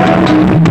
Thank you.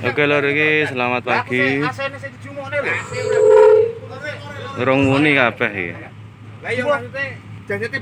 Oke lho iki selamat pagi. Rong muni kabeh iki. Lah iya maksudnya jajate